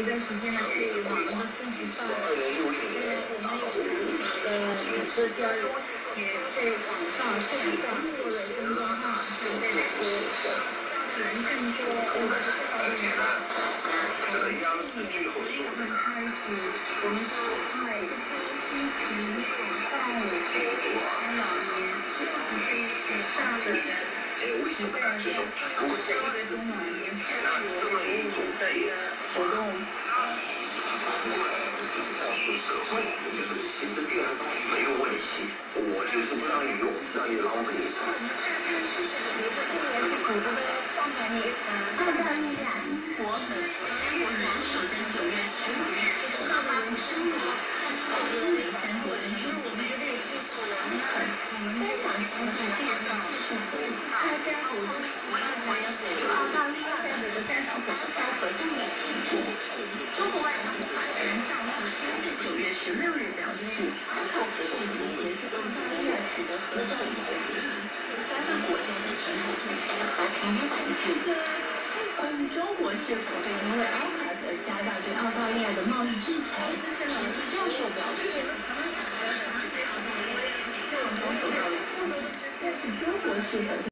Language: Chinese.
一段时间呢，去网络的升级上，因为我们有的直播间也在网上线上做了公众号，现在的说人更多，我们这方面呢，呃，今年四月份开始，我们是每个星期上午给老年六十岁以上的人，一个人或者一个中老年参与我们的一个活动。其实第二道没有问题，我就是不让你用，让你浪费时澳大利亚英国美国中国元首在九月十五日受到发布声明，欧美三国人士我们的历史传统，分享新世界的技术和大家伙都喜欢的澳大利亚的这十六日表示，透过共同协助澳大利亚取得合作与协议，三个国家的全球进行和平稳定。关于中国是否会因为 AUKUS 而加大对澳大利亚的贸易制裁，史基教授表示，但是中国是否